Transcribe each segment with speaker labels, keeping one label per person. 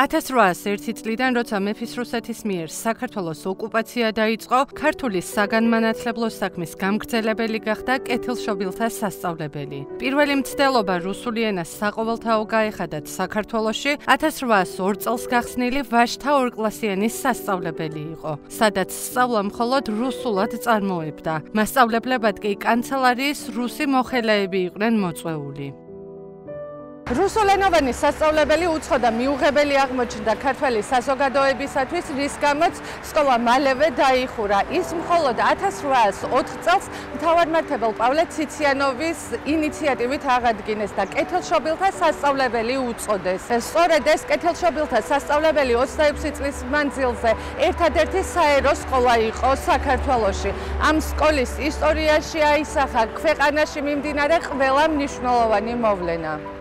Speaker 1: 1801 წლიდან, როცა მეფის რუსეთის მიერ საქართველოს ოკუპაცია დაიწყო, ქართული საგანმანათლებლო საქმის გამგრძელებელი გახდა კეთილშობილთა სასწავლებელი. პირველი მცდელობა რუსული ენას საყოველთაო გაეხადათ საქართველოში 1802 წელს გახსნილი ვაჟთა ორკლასიანის სასწავლებელი იყო, სადაც სწავლა მხოლოდ რუსულად წარმოებდა. მასწავლებლებად კი კანცელარიის რუსი მოხელეები იყვნენ მოწვეული. რუსულენოვანი სასწავლებელი უცხო და მიუღებელი აღმოჩნდა ქართველი საზოგადოებისათვის, რის გამოც სკოლა მალევე დაიხურა. ის მხოლოდ 1804 წელს მთავარმართებელ პავლე ციციანოვის ინიციატივით აღადგინეს და კეთილშობილთა სასწავლებელი უწოდეს. სწორედ ეს კეთილშობილთა სასწავლებელი 26 წლის მანძილზე ერთადერთი საერო სკოლა იყო საქართველოში. ამ სკოლის ისტორიაში აისახა ქვეყანაში მიმდინარე ყველა მნიშვნელოვანი მოვლენა.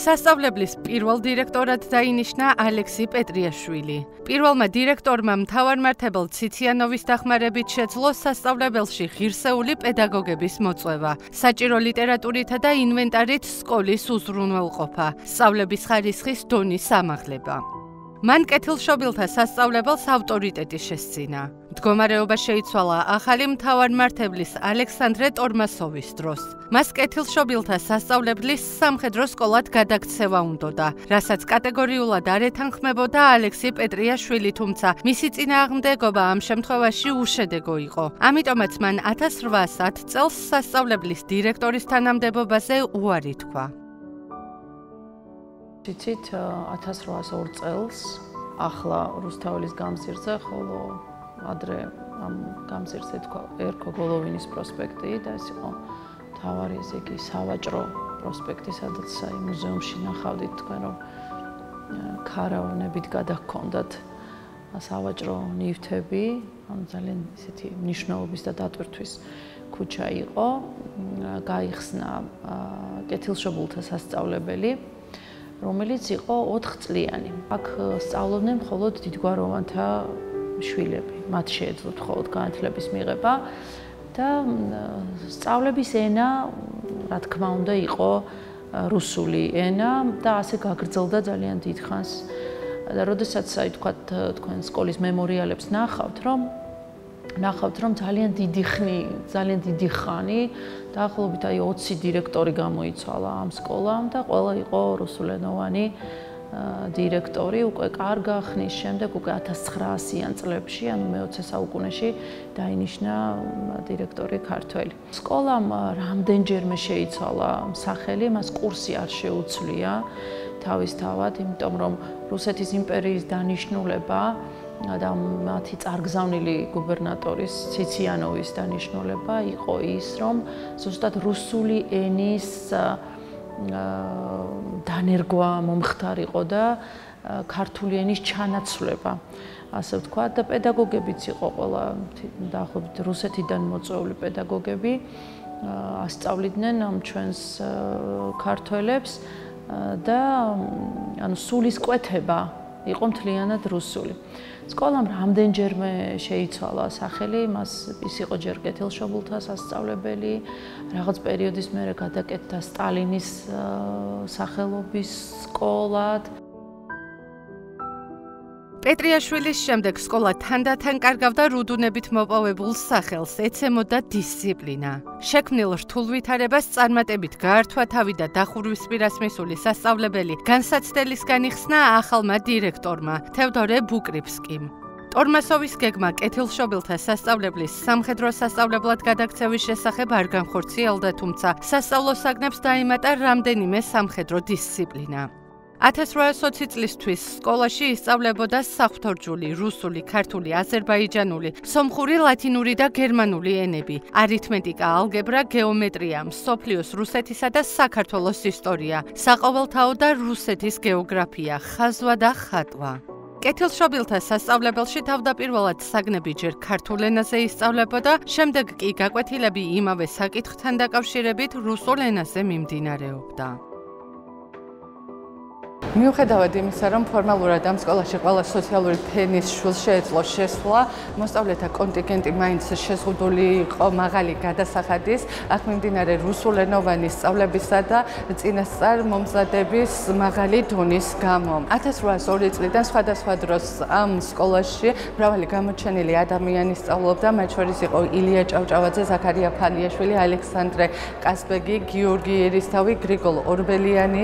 Speaker 1: სასწავლებლის პირველ დირექტორად დაინიშნა ალექსი პეტრიაშვილი. პირველმა დირექტორმა მთავარმართებელ ციციანოვის დახმარებით შეძლო სასწავლებელში ღირსეული პედაგოგების მოწვევა, საჭირო ლიტერატურითა და ინვენტარით სკოლის უზრუნველყოფა, სწავლების ხარისხის დონის ამაღლება. მან კეთილშობილთა სასწავლებელს ავტორიტეტი შესძინა. მდგომარეობა შეიცვალა ახალი მთავარმართებლის ალექსანდრე ტორმასოვის დროს. მას კეთილშობილთა სასწავლებლის სამხედრო სკოლად გადაქცევა უნდოდა, რასაც კატეგორიულად არ ეთანხმებოდა ალექსი პეტრიაშვილი, თუმცა მისი წინააღმდეგობა ამ შემთხვევაში უშედეგო იყო. ამიტომაც მან 1810 წელს სასწავლებლის დირექტორის თანამდებობაზე უარი თქვა.
Speaker 2: ციცით 1802 წელს ახლა რუსთაველის გამზირზე, ხოლო ადრე ამ გამზირზე თქვა ერქო გოლოვინის პროსპექტი და ეს იყო თავარი ესე იგი სავაჭრო პროსპექტი, სადაც აი მუზეუმში ნახავდით თქვენ რომ ქარავნებით გადაგქონდათ სავაჭრო ნივთები, ანუ ძალიან ისეთი მნიშვნელობის და დატვირთვის ქუჩა იყო. გაიხსნა კეთილშობილთა სასწავლებელი რომელიც იყო 4 წლიანი. აქ სწავლობდნენ მხოლოდ დიდგვაროვანთა შვილები. მათ შეეძლოთ მხოლოდ განათლების მიღება და სწავლების ენა, რა თქმა უნდა, იყო რუსული ენა და ასე გაგრძელდა ძალიან დიდხანს. და როდესაც აი თქვა თქვენ სკოლის მემორიალებს ნახავთ, რომ ნახავთ რომ ძალიან დიდი ხნი, ძალიან დიდი ხანი დაახლოებით აი 20 დირექტორი გამოიცვალა ამ სკოლამ და ყველა იყო რუსულენოვანი დირექტორი უკვე კარგა ხნის შემდეგ უკვე 1900-იან წლებში, ანუ მე-20 საუკუნეში დაინიშნა დირექტორი ქართველი. სკოლამ რამდენჯერმე შეიცვალა სახელი, მას კურსი არ შეუცვლია თავისთავად, იმიტომ რომ რუსეთის იმპერიის დანიშნულება და მათი წარგზავნილი გუბერნატორის ციციანოვის დანიშნულება იყო ის, რომ ზუსტად რუსული ენის დანერგვა მომხდარიყო და ქართული ენის ჩანაცვლება. ასე ვთქვა და პედაგოგებიც იყო ყველა დაახლოებით რუსეთიდან მოწვეული პედაგოგები ასწავლიდნენ ამ ჩვენს ქართველებს და ანუ სულის კვეთება იყო მთლიანად რუსული. სკოლამ რამდენჯერმე შეიცვალა სახელი, მას ის იყო ჯერ კეთილშობილთა სასწავლებელი, რაღაც პერიოდის მერე გადაკეთდა სტალინის სახელობის სკოლად.
Speaker 1: პეტრიაშვილის შემდეგ სკოლა თანდათან კარგავდა რუდუნებით მოპოვებულ სახელს, ეცემოდა დისციპლინა. შექმნილ რთულ ვითარებას წარმატებით გაართვა თავი და დახურვის პირას მისული სასწავლებელი განსაცდელისგან იხსნა ახალმა დირექტორმა, თევდორე ბუკრიფსკიმ. ტორმასოვის გეგმა კეთილშობილთა სასწავლებლის სამხედრო სასწავლებლად გადაქცევის შესახებ არ განხორციელდა, თუმცა სასწავლო საგნებს დაემატა რამდენიმე სამხედრო დისციპლინა. 1820 წლისთვის სკოლაში ისწავლებოდა საღვთორჯული, რუსული, ქართული, აზერბაიჯანული, სომხური, ლათინური და გერმანული ენები, არითმეტიკა, ალგებრა, გეომეტრია, სოფლიოს რუსეთისა და საქართველოს ისტორია, საყოველთაო და რუსეთის გეოგრაფია, ხაზვა და ხატვა. კეთილშობილთა სასწავლებელში თავდაპირველად საგნები ჯერ ქართულ ენაზე ისწავლებოდა, შემდეგ კი გაკვეთილები იმავე საკითხთან დაკავშირებით რუსულ ენაზე მიმდინარეობდა. მიუხედავად იმისა, რომ ფორმალურად ამ სკოლაში ყველა სოციალური ფენის შვილს შეეძლო შესვლა, მოსწავლეთა კონტინგენტი მაინც შეზღუდული იყო მაღალი გადასახადის, აქ მიმდინარე რუსულენოვანი სწავლებისა და წინასწარ მომზადების მაღალი დონის გამო. 1802 წლიდან სხვადასხვა დროს ამ სკოლაში მრავალი გამოჩენილი ადამიანი სწავლობდა, მათ შორის იყო ილია ჭავჭავაძე, ზაქარია ფალიაშვილი, ალექსანდრე კასბეგი, გიორგი ერისთავი, გრიგოლ ორბელიანი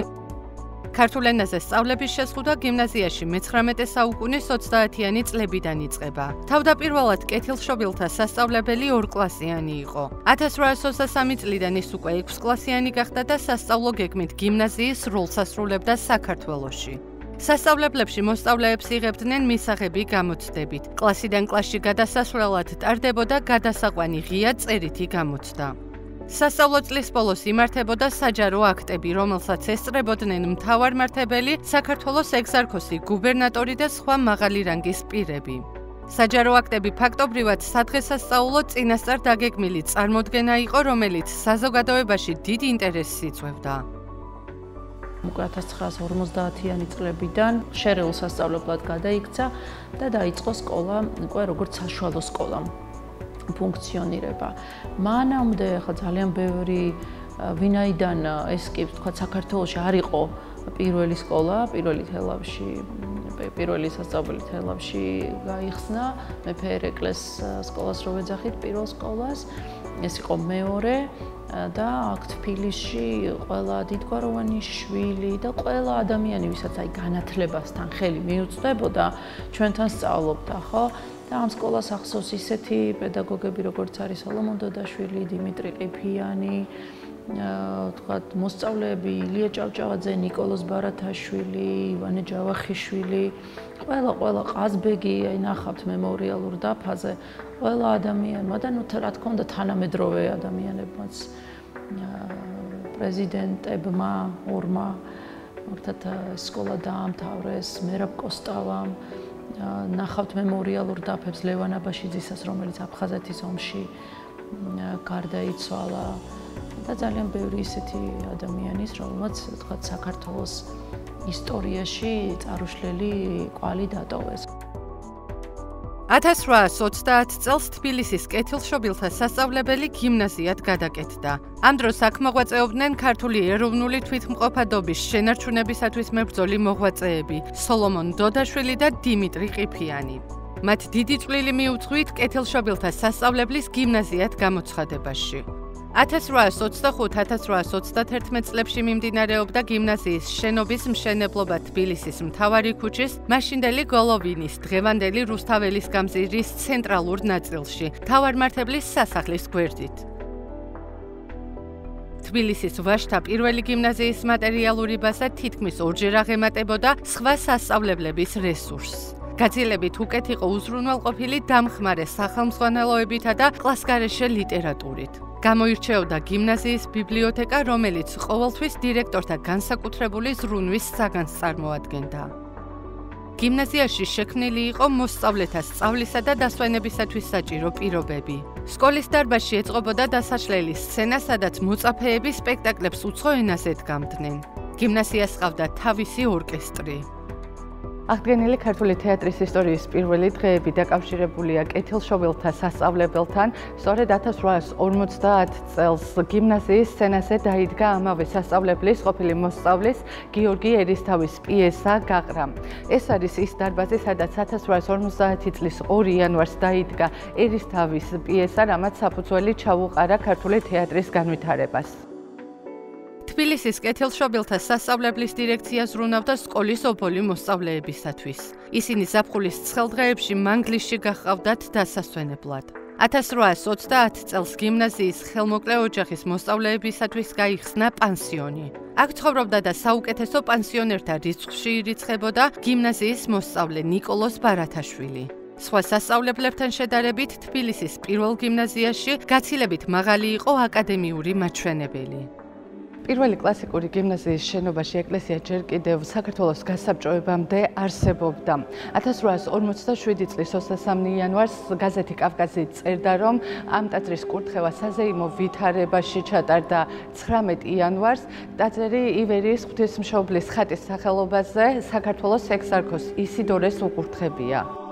Speaker 2: ქართულ ენაზე სწავლების შესყიდვა გიმნაზიაში მე-19 საუკუნის 30-იანი წლებიდან იწყება. თავდაპირველად კეთილშობილთა სასწავლებელი ორკლასიანი იყო. 1823 წლიდან ის უკვე 6 კლასიანი გახდა და სასწავლო გეგმით გიმნაზიის სრულს ასრულებდა საქართველოში. სასწავლებლებში მოსწავლეებს იღებდნენ მისაღები გამოცდებით. კლასიდან კლასში გადასასვლელად ტარდებოდა გადასაყვანი ღია წერითი გამოცდა. სასწავლო წლის ბოლოს იმართებოდა საჯარო აქტები, რომელსაც ესწრებოდნენ მთავარმართებელი, საქართველოს ეგზარქოსი, გუბერნატორი და სხვა მაღალი რანგის პირები. საჯარო აქტები ფაქტობრივად სადღესასწაულო წინასწარ დაგეგმილი წარმოდგენა იყო, რომელიც საზოგადოებაში დიდ ინტერესს იწვევდა. უკვე 1950-იანი წლებიდან შერეულ სასწავლებლად გადაიქცა და დაიწყო სკოლა, უკვე როგორც საშუალო სკოლა. ფუნქციონირება. მანამდე ხა ძალიან ბევრი ვინაიდან ეს კი თქვა საქართველოს არ იყო პირველი სკოლა, პირველი თელავში, პირველი სასწავლებელი თელავში გაიხსნა, მეფე ერეკლეს სკოლას რო ვეძახით პირველ სკოლას. ეს იყო მეორე და აქ თბილისში ყველა დიდგვაროვანი შვილი და ყველა ადამიანი, ვისაც აი განათლებასთან ხელი მიუწვდებოდა, ჩვენთან სწავლობდა, ხო? და ამ სკოლას ახსოვს ისეთი პედაგოგები, როგორც არის სოლომონ დოდაშვილი, დიმიტრი ყიფიანი, ვთქვათ, მოსწავლეები ილია ჭავჭავაძე, نيكოლოზ ბარათაშვილი, ივანე ჯავახიშვილი, ყველა ყველა ყაზბეგი, აი ნახავთ მემორიალურ დაფაზე, ყველა ადამიანმა და ნუ რა თქმა უნდა თანამედროვე ადამიანებმაც პრეზიდენტებმა, ორმა, მაგთად სკოლა დაამთავრეს, მერაბ კოსტავამ, ნახავთ მემორიალურ დაფებს ლევან აბაშიძისას, რომელიც აფხაზეთის ომში გარდაიცვალა და ძალიან ბევრი ისეთი ადამიანის, რომელმაც თქვა საქართველოს ისტორიაში წარუშლელი კვალი დატოვეს.
Speaker 1: 1830 წელს თბილისის კეთილშობილთა სასწავლებელი გიმნაზიად გადაკეთდა. ამ დროს აქ მოღვაწეობდნენ ქართული ეროვნული თვითმყოფადობის შენარჩუნებისათვის მებრძოლი მოღვაწეები სოლომონ დოდაშვილი და დიმიტრი ყიფიანი. მათ დიდი წვლილი მიუძღვით კეთილშობილთა სასწავლებლის გიმნაზიად გამოცხადებაში. 1825-1831 წლებში მიმდინარეობდა გიმნაზიის შენობის მშენებლობა თბილისის მთავარი ქუჩის მაშინდელი გოლოვინის დღევანდელი რუსთაველის გამზირის ცენტრალურ ნაწილში, თავარმართებლის სასახლის გვერდით. თბილისის ვაშთა პირველი გიმნაზიის მატერიალური ბაზა თითქმის ორჯერ აღემატებოდა სხვა სასწავლებლების რესურსს. გაცილებით უკეთ იყო უზრუნველყოფილი დამხმარე სახელმძღვანელოებითა და კლასგარეშე ლიტერატურით. გამოირჩეოდა გიმნაზიის ბიბლიოთეკა, რომელიც ყოველთვის დირექტორთა განსაკუთრებული ზრუნვის საგანს წარმოადგენდა. გიმნაზიაში შექმნილი იყო მოსწავლეთა სწავლისა და დასვენებისათვის საჭირო პირობები. სკოლის დარბაზში ეწყობოდა დასაშლელი სცენა, სადაც მოწაფეები სპექტაკლებს უცხო ენაზე დგამდნენ. გიმნაზიას ყავდა თავისი ორკესტრი. აღდგენილი ქართული თეატრის ისტორიის პირველი დღეები დაკავშირებულია კეთილშობილთა სასწავლებელთან. სწორედ 1850 წელს გიმნაზიის სცენაზე დაიდგა ამავე სასწავლებლის ყოფილი მოსწავლის გიორგი ერისთავის პიესა გაყრა. ეს არის ის დარბაზი, სადაც 1850 წლის 2 იანვარს დაიდგა ერისთავის პიესა, რამაც საფუძველი ჩაუყარა ქართული თეატრის განვითარებას. თბილისის კეთილშობილთა სასწავლებლის დირექცია ზრუნავდა სკოლის ობოლი მოსწავლეებისათვის. ისინი ზაფხულის ცხელდღეებში მანგლისში გაჰყავდათ დასასვენებლად. 1830 წელს გიმნაზიის ხელმოკლე ოჯახის მოსწავლეებისათვის გაიხსნა პანსიონი. აქ ცხოვრობდა და საუკეთესო პანსიონერთა რიცხვში ირიცხებოდა გიმნაზიის მოსწავლე نيكოლოს ბარათაშვილი. სხვა სასწავლებლებთან შედარებით თბილისის პირველ გიმნაზიაში გაცილებით მაღალი იყო აკადემიური მაჩვენებელი. პირველი კლასიკური გიმნაზიის შენობაში ეკლესია ჯერ კიდევ საქართველოს გასაბჭოებამდე არსებობდა. 1847 წლის 23 იანვარს გაზეთი კავკაზი წერდა, რომ ამ ტაძრის კურთხევა საზეიმო ვითარებაში ჩატარდა 19 იანვარს. ტაძრი ივერიის ღვთისმშობლის ხატის სახელობაზე საქართველოს ექსარქოს ისიდორეს უკურთხებია.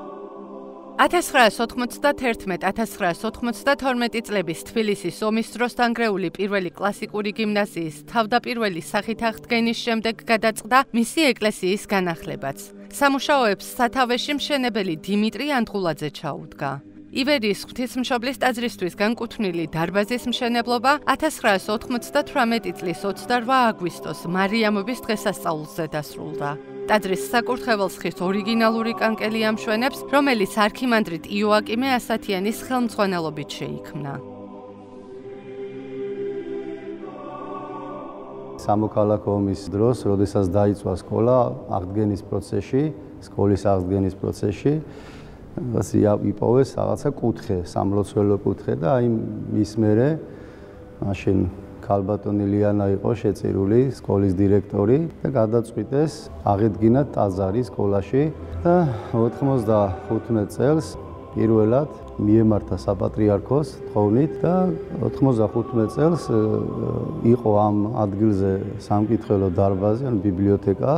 Speaker 1: 1991-1992 წლების თბილისის ომის დროს დანგრეული პირველი კლასიკური გიმნაზიის თავდაპირველი სახით აღდგენის შემდეგ გადაწყდა მისი ეკლესიის განახლებაც. სამუშაოებს სათავეში მშენებელი დიმიტრი ანტღულაძე ჩაუდგა. ივერიის ღვთისმშობლის ტაძრისთვის განკუთვნილი დარბაზის მშენებლობა 1998 წლის 28 აგვისტოს მარიამობის დღესასწაულზე დასრულდა. ტაძრის საკურთხეველს ხის ორიგინალური კანკელი ამშვენებს, რომელიც არქიმანდრიტ იოაკიმე ასათიანის ხელმძღვანელობით შეიქმნა.
Speaker 3: სამოქალაქო ომის დროს, როდესაც დაიწყო სკოლა აღდგენის პროცესში, სკოლის აღდგენის პროცესში, ასე იპოვეს რაღაცა კუთხე, სამლოცველო კუთხე და აი მის მერე მაშინ ქალბატონი ლიანა იყო შეწირული სკოლის დირექტორი და გადაწყვიტეს აღედგინა ტაძარი სკოლაში და 95 წელს პირველად მიემართა საპატრიარქოს თხოვნით და 95 წელს იყო ამ ადგილზე სამკითხველო დარბაზი ან ბიბლიოთეკა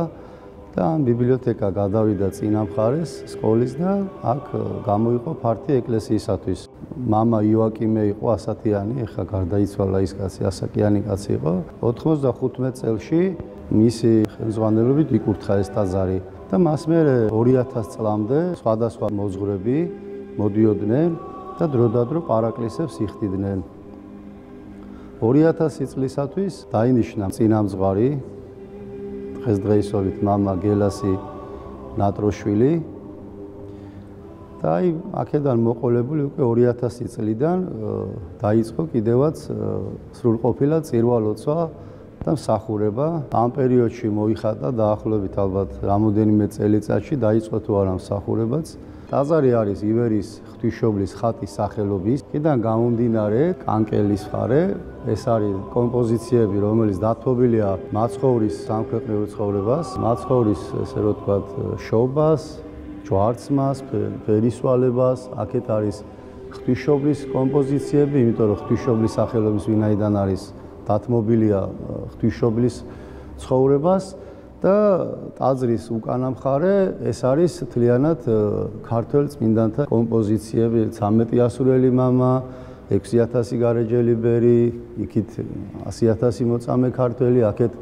Speaker 3: და ამ ბიბლიოთეკა გადავიდა წინა მხარეს სკოლის და აქ გამოიყო ფართი ეკლესიისათვის. мама იოაკიმე იყო ასათიანი, ეხლა გარდაიცვალა ის კაცი, ასაკიანი კაცი იყო. 95 წელში მისი ხელმძღვანელობით იკურთხა ეს ტაძარი და მას მე 2000 წლამდე სხვადასხვა მოძღვრები მოდიოდნენ და დროდადრო პარაკლისებს იხდიდნენ. 2000 წლისათვის დაინიშნა წინამძღვარი დღესდღეობით мама გელასი ნატროშვილი და აი აქედან მოყოლებული უკვე 2000 წლიდან დაიწყო კიდევაც სრულყოფილად წირვალოცვა და მსახურება ამ პერიოდში მოიხატა დაახლოებით ალბათ რამოდენიმე წელიწადში დაიწყო თუ არა მსახურებაც ტაძარი არის ივერის ღვთისმშობლის ხატის სახელობის. კიდან გამომდინარე, კანკელის ხარე, ეს არის კომპოზიციები, რომელიც დათმობილია მაცხოვრის სამქვეყნიურ ცხოვრებას, მაცხოვრის ესე რომ ვთქვათ, შობას, ჯვარცმას, ფერისვალებას, აქეთ არის ღვთისმშობლის კომპოზიციები, იმიტომ რომ ღვთისმშობლის სახელობის ვინაიდან არის დათმობილია ღვთისმშობლის ცხოვრებას. და ტაძრის უკანა მხარე ეს არის თლიანად ქართულ წმინდანთა კომპოზიციები 13 ასურელი мама 6000 გარეჯელი ბერი იქით 100000 მოწამე ქართველი აქეთ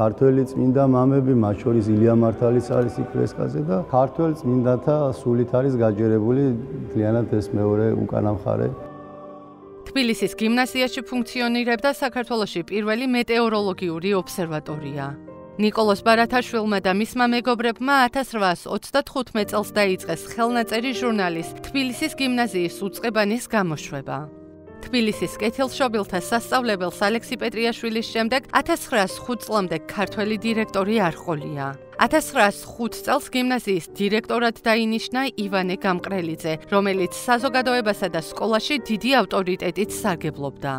Speaker 3: ქართველი წმინდა მამები მათ შორის ილია მართალის არის იქ ფრესკაზე და ქართულ წმინდანთა სულით არის გაჯერებული თლიანად ეს მეორე უკანა მხარე
Speaker 1: თბილისის გიმნაზიაში ფუნქციონირებდა საქართველოსი პირველი მეტეოროლოგიური ობსერვატორია. ნიკოლოზ ბარათაშვილმა და მისმა მეგობრებმა 1835 წელს დაიწყეს ხელნაწერი ჟურნალის თბილისის გიმნაზიის უწყებანის გამოშვება. თბილისის კეთილშობილთა სასწავლებელს ალექსი პეტრიაშვილის შემდეგ 1905 წლამდე ქართველი დირექტორი არ ყოლია. 1905 წელს გიმნაზიის დირექტორად დაინიშნა ივანე გამყრელიძე, რომელიც საზოგადოებასა და სკოლაში დიდი ავტორიტეტით სარგებლობდა.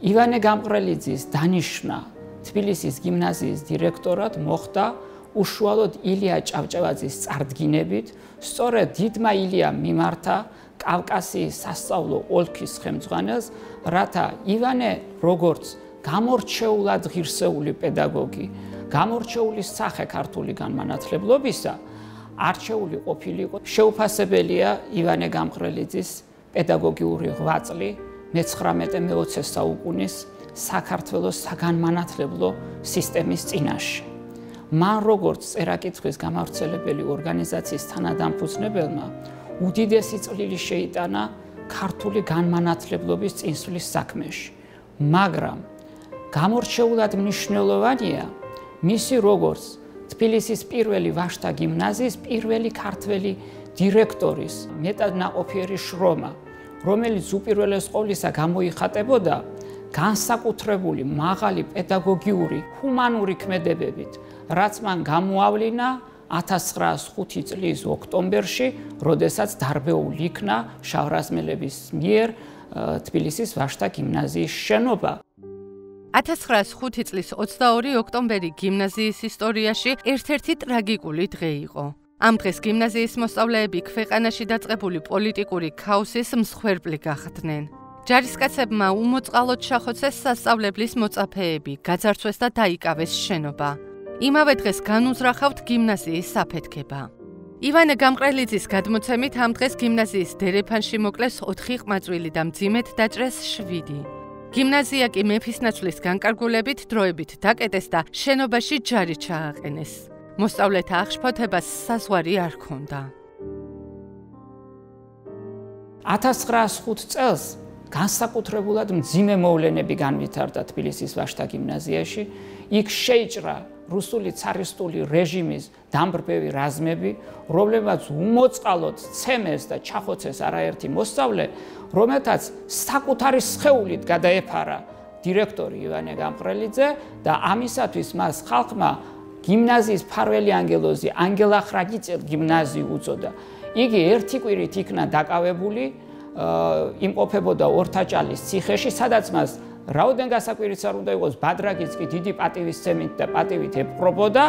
Speaker 4: ივანე გამყრელიძის დანიშვნა თბილისის გიმნაზიის დირექტორად მოხდა უშუალოდ ილია ჭავჭავაძის წარდგინებით, სწორედ დიდმა ილიამ მიმართა კავკასიის სასწავლო ოლქის ხელმძღვანელს, რათა ივანე როგორც გამორჩეულად ღირსეული პედაგოგი, გამორჩეული სახე ქართული განმანათლებლობისა, არჩეული ყოფილიყო. შეუფასებელია ივანე გამყრელიძის პედაგოგიური ღვაწლი მე-19-მე-20 საუკუნის საქართველოს საგანმანათლებლო სისტემის წინაშე. მან როგორც წერაკითხვის გამავრცელებელი ორგანიზაციის თანადამფუძნებელმა უდიდესი წვლილი შეიტანა ქართული განმანათლებლობის წინსვლის საქმეში. მაგრამ გამორჩეულად მნიშვნელოვანია მისი როგორც თბილისის პირველი ვაშთა გიმნაზიის პირველი ქართველი დირექტორის მეტად ნაყოფიერი შრომა, რომელიც უპირველეს ყოვლისა გამოიხატებოდა განსაკუთრებული მაღალი პედაგოგიური ჰუმანური ქმედებებით, რაც მან გამოავლინა 1905 წლის ოქტომბერში, როდესაც დარბეულ იქნა შავრაზმელების მიერ თბილისის ვაშთა გიმნაზიის შენობა.
Speaker 1: 1905 წლის 22 ოქტომბერი გიმნაზიის ისტორიაში ერთ-ერთი ტრაგიკული დღე იყო. ამ დღეს გიმნაზიის მოსწავლეები ქვეყანაში დაწყებული პოლიტიკური ქაოსის მსხვერპლი გახდნენ. ჯარისკაცებმა უმოწყალოდ შახოცეს სასწავლებლის მოწაფეები, გაძარცვეს და დაიკავეს შენობა. იმავე დღეს განუზრახავთ გიმნაზიის საფეთქება. ივანე გამყრელიძის გადმოცემით ამ დღეს გიმნაზიის დერეფანში მოკლეს 4 ყმაწვილი და მძიმედ დაჭრეს 7. გიმნაზია კი მეფისნაცვლის განკარგულებით დროებით დაკეტეს და შენობაში ჯარი ჩააყენეს. მოსწავლეთა აღშფოთებას საზღვარი არ ქონდა.
Speaker 4: 1905 წელს განსაკუთრებულად მძიმე მოვლენები განვითარდა თბილისის ვაშთა გიმნაზიაში. იქ შეიჭრა რუსული цаრისტული რეჟიმის დამბრბევი რაზმები, რომლებაც უმოწყალოდ ცემეს და ჩახოცეს არაერთი მოსწავლე, რომელთაც საკუთარი სხეულით გადაეფარა დირექტორი ივანე გამყრელიძე და ამისათვის მას ხალხმა გიმნაზიის ფარველი ანგელოზი ანგელა ხრაგიცელ გიმნაზიუ უწოდა. იგი ერთი კვირით იქნა დაკავებული იმყოფებოდა ორთაჭალის ციხეში, სადაც მას რაოდენ გასაკვირიც არ უნდა იყოს, ბადრაგიც კი დიდი პატივისცემით და პატივით ეპყრობოდა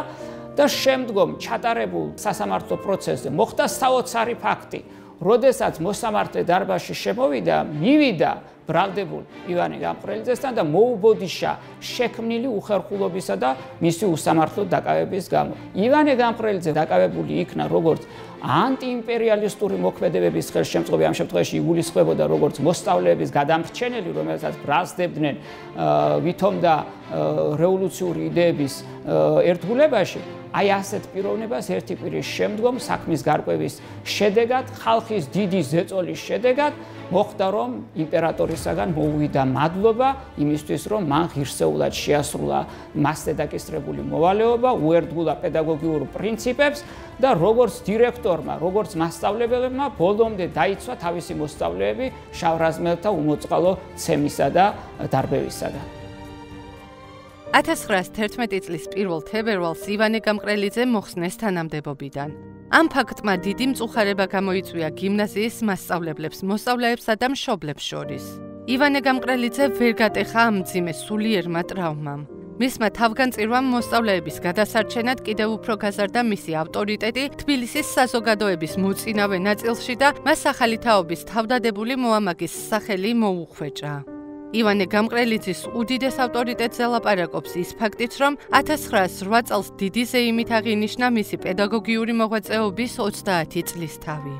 Speaker 4: და შემდგომ ჩატარებულ სასამართლო პროცესზე მოხდა საოცარი ფაქტი. როდესაც მოსამართლე დარბაზში შემოვიდა, მივიდა ბრალდებულ ივანე გამყრელიძესთან და მოუბოდიშა შექმნილი უხერხულობისა და მისი უსამართლო დაკავების გამო. ივანე გამყრელიძე დაკავებული იქნა როგორც ანტიიმპერიალისტური მოქმედებების ხელშემწყობი ამ შემთხვევაში იგულისხმებოდა როგორც მოსწავლეების გადამრჩენელი, რომელსაც ბრალდებდნენ ვითომ და რევოლუციური იდეების ერთგულებაში, აი ასეთ პიროვნებას ერთი კვირის შემდგომ საქმის გარკვევის შედეგად, ხალხის დიდი ზეწოლის შედეგად მოხდა რომ იმპერატორისაგან მოუვიდა მადლობა იმისთვის რომ მან ღირსეულად შეასრულა მასზე დაკისრებული მოვალეობა, უერთგულა პედაგოგიურ პრინციპებს და როგორც დირექტორმა, როგორც მასწავლებელმა ბოლომდე დაიცვა თავისი მოსწავლეები შავრაზმელთა უმოწყალო ცემისა და დარბევისაგან.
Speaker 1: 1911 წლის 1 თებერვალს ივანე გამყრელიძე მოხსნეს თანამდებობიდან. ამ ფაქტმა დიდი მწუხარება გამოიწვია გიმნაზიის მასწავლებლებს, მოსწავლეებსა და მშობლებს შორის. ივანე გამყრელიძე ვერ გატეხა ამ ძიმე სულიერმა ტრავმამ. მისმა თავგანწირვამ მოსწავლეების გადასარჩენად კიდევ უფრო გაზარდა მისი ავტორიტეტი თბილისის საზოგადოების მოწინავე ნაწილში და მას ახალი თაობის თავდადებული მოამაგის სახელი მოუხვეჭა. ივანე გამყრელიძის უდიდეს ავტორიტეტზე ლაპარაკობს ის ფაქტიც, რომ 1908 წელს დიდი ზეიმით აღინიშნა მისი პედაგოგიური მოღვაწეობის 30 წლის თავი.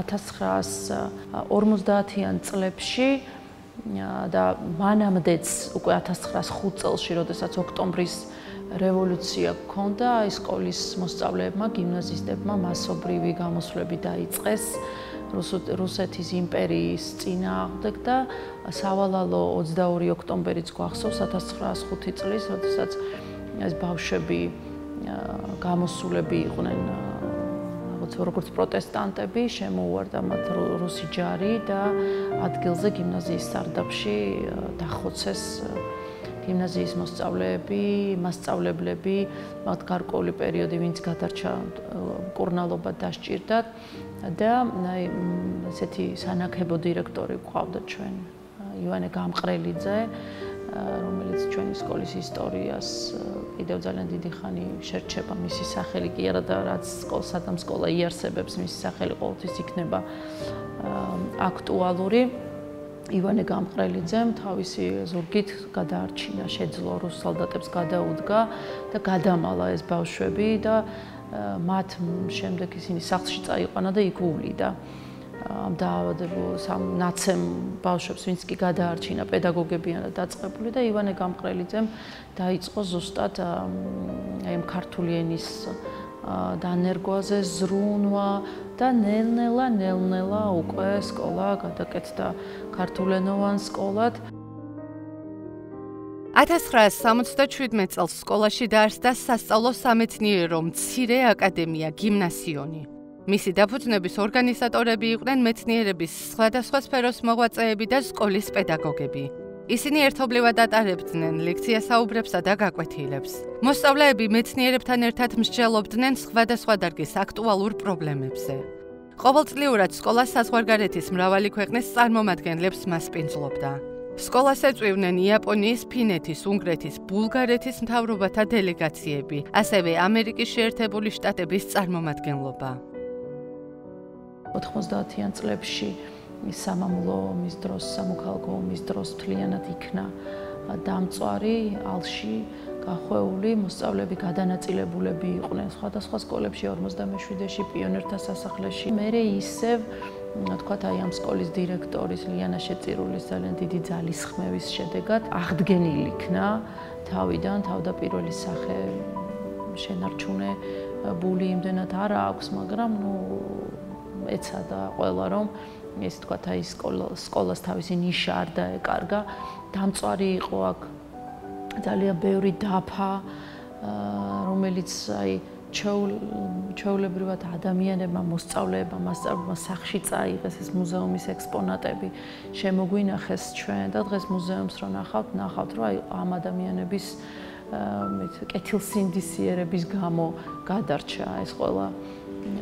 Speaker 2: 1950-იან წლებში და მანამდეც უკვე 1905 წელში, როდესაც ოქტომბრის რევოლუცია გქონდა, ის სკოლის მოსწავლეებმა, გიმნაზისტებმა მასობრივი გამოსვლები დაიწყეს. რუსეთის იმპერიის წინააღმდეგ და სავალალო 22 ოქტომბერიც გვახსოვს 1905 წლის, როდესაც ეს ბავშვები გამოსულები იყვნენ როგორც პროტესტანტები, შემოუვარდა მათ რუსი ჯარი და ადგილზე გიმნაზიის სარდაფში დახოცეს გიმნაზიის მოსწავლეები, მასწავლებლები, მათ გარკვეული პერიოდი ვინც გადარჩა კურნალობა დასჭირდათ და აი ესეთი სანაკებო დირექტორი ყავდა ჩვენ ივანე გამყრელიძე რომელიც ჩვენი სკოლის ისტორიას კიდევ ძალიან დიდი ხანი შერჩება მისი სახელი კი არა და რაც სკოლსა და სკოლა იარსებებს მისი სახელი ყოველთვის იქნება აქტუალური. ივანე გამყრელიძემ თავისი ზურგით გადაარჩინა შეძლო რუს სალდატებს გადაუდგა და გადამალა ეს ბავშვები და მათ შემდეგ ისინი სახლში წაიყვანა და იქ უვლიდა ამ დაავადებულ სამ ნაცემ ბავშვებს ვინც კი გადაარჩინა პედაგოგებიან და დაწყებული და ივანე გამყრელიძემ დაიწყო ზუსტად აი ამ ქართული ენის დანერგვაზე ზრუნვა და ნელ-ნელა ნელ-ნელა უკვე სკოლა გადაკეთდა ქართულენოვან სკოლად.
Speaker 1: 1977 წელს სკოლაში დაარსდა სასწავლო სამეცნიერო მცირე აკადემია გიმნასიონი. მისი დაფუძნების ორგანიზატორები იყვნენ მეცნიერების სხვადასხვა სფეროს მოღვაწეები და სკოლის პედაგოგები. ისინი ერთობლივად ატარებდნენ ლექციასაუბრებსა და გაკვეთილებს. მოსწავლეები მეცნიერებთან ერთად მსჯელობდნენ სხვადასხვა დარგის აქტუალურ პრობლემებზე. ყოველწლიურად სკოლა საზღვარგარეთის მრავალი ქვეყნის წარმომადგენლებს მასპინძლობდა. სკოლას ეწვივნენ იაპონიის, ფინეთის, უნგრეთის, ბულგარეთის მთავრობათა დელეგაციები, ასევე ამერიკის შეერთებული შტატების წარმომადგენლობა.
Speaker 2: 90-იან წლებში სამამულო ომის დროს, სამოქალაქო ომის დროს თლიანად იქნა დამწვარი ალში გახვეული მოსწავლეები გადანაწილებულები იყვნენ სხვადასხვა სკოლებში 57-ში პიონერთა სასახლეში. მე ისევ თქვათ აი ამ სკოლის დირექტორის ლიანა შეწირულის ძალიან დიდი ძალის ხმევის შედეგად აღდგენილი იქნა თავიდან თავდაპირველი სახე შენარჩუნე ბული იმდენად არა აქვს მაგრამ ნუ ეცადა ყველა რომ ეს თქვათ აი სკოლა სკოლას თავისი ნიშა არ დაეკარგა. დამწვარი იყო აქ ძალიან ბევრი დაფა რომელიც აი ჩაულებრივად ადამიანებმა მოსწავლეებმა მასწავლებელმა სახში წაიღეს ეს მუზეუმის ექსპონატები. შემოგვინახეს ჩვენ და დღეს მუზეუმს რო ნახავთ ნახავთ რომ აი ამ ადამიანების მით კეთილსინდისიერების გამო გადარჩა ეს ყველა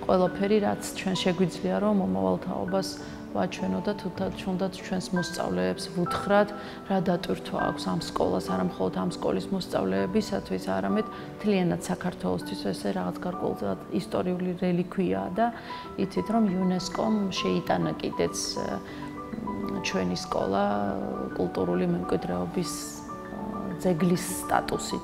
Speaker 2: ყველაფერი რაც ჩვენ შეგვიძლია რომ მომავალ თაობას ვაჩვენო და თუნდაც თუნდაც ჩვენს მოსწავლეებს ვუთხრათ რა დატვირთვა აქვს ამ სკოლას არა მხოლოდ ამ სკოლის მოსწავლეებისათვის არამედ თლიანად საქართველოსთვის ესე რაღაც გარკვეულწილად ისტორიული რელიკვიაა და იცით რომ იუნესკომ შეიტანა კიდეც ჩვენი სკოლა კულტურული მემკვიდრეობის ძეგლის სტატუსი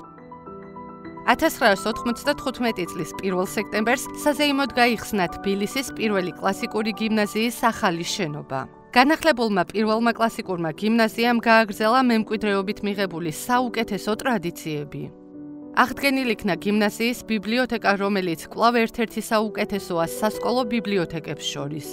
Speaker 1: 1995 წლის 1 სექტემბერს საზეიმოდ გაიხსნა თბილისის პირველი კლასიკური გიმნაზიის ახალი შენობა. განახლებულმა პირველმა კლასიკურმა გიმნაზიამ გააგრძელა მემკვიდრეობით მიღებული საუკეთესო ტრადიციები. აღდგენილი იქნა გიმნაზიის ბიბლიოთეკა, რომელიც კვლავ ერთ-ერთი საუკეთესოა სასკოლო ბიბლიოთეკებს შორის.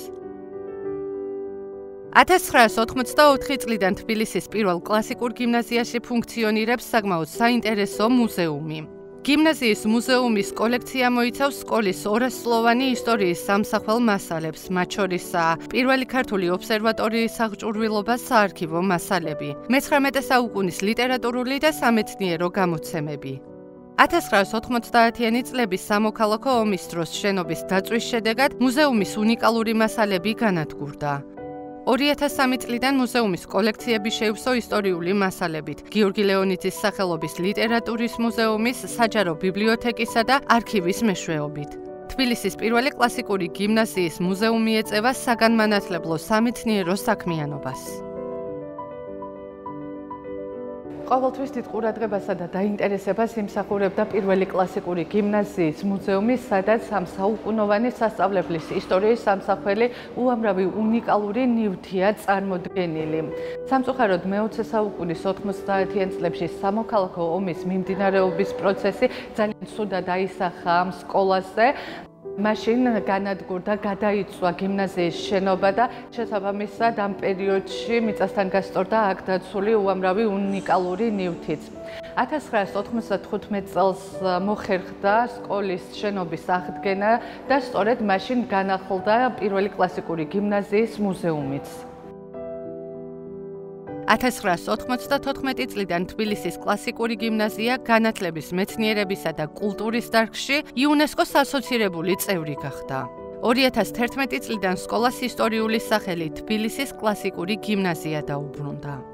Speaker 1: 1984 წლიდან თბილისის პირველ კლასიკურ გიმნაზიაში ფუნქციონირებს საკმაოდ საინტერესო მუზეუმი. გიმნაზიის მუზეუმის კოლექცია მოიცავს სკოლის ორასლოვანი ისტორიის სამსახვალ მასალებს, მათ შორისაა პირველი ქართული ობსერვატორიის აღჭურვილობა საარქივო მასალები, მე-19 საუკუნის ლიტერატურული და სამეცნიერო გამოცემები. 1990-იანი წლების სამოქალაქო ომის დროს შენობის დაწვის შედეგად მუზეუმის უნიკალური მასალები განადგურდა. 2003 წლიდან მუზეუმის კოლექციები შეივსო ისტორიული მასალებით. გიორგი ლეონიძის სახელობის ლიტერატურის მუზეუმის საჯარო ბიბლიოთეკისა და არქივის მეშვეობით. თბილისის პირველი კლასიკური გიმნაზიის მუზეუმი ეწევა საგანმანათლებლო სამეცნიერო საქმიანობას.
Speaker 5: ყოველთვის დიდ ყურადღებასა და დაინტერესებას იმსახურებდა პირველი კლასიკური გიმნაზიის მუზეუმი, სადაც ამ საუკუნოვანი სასწავლებლის ისტორიის სამსახველი უამრავი უნიკალური ნივთია წარმოდგენილი. სამწუხაროდ მე-20 საუკუნის 90-იან წლებში სამოქალაქო ომის მიმდინარეობის პროცესი ძალიან ცუდად აისახა ამ სკოლაზე მაშინ განადგურდა, გადაიწვა გიმნაზიის შენობა და შესაბამისად ამ პერიოდში მიწასთან გასწორდა აქ დაცული უამრავი უნიკალური ნივთიც. 1995 წელს მოხერხდა სკოლის შენობის აღდგენა და სწორედ მაშინ განახლდა პირველი კლასიკური გიმნაზიის მუზეუმიც.
Speaker 1: 1994 წლიდან თბილისის კლასიკური გიმნაზია განათლების, მეცნიერებისა და კულტურის დარგში იუნესკოს ასოცირებული წევრი გახდა. 2011 წლიდან სკოლას ისტორიული სახელი თბილისის კლასიკური გიმნაზია დაუბრუნდა.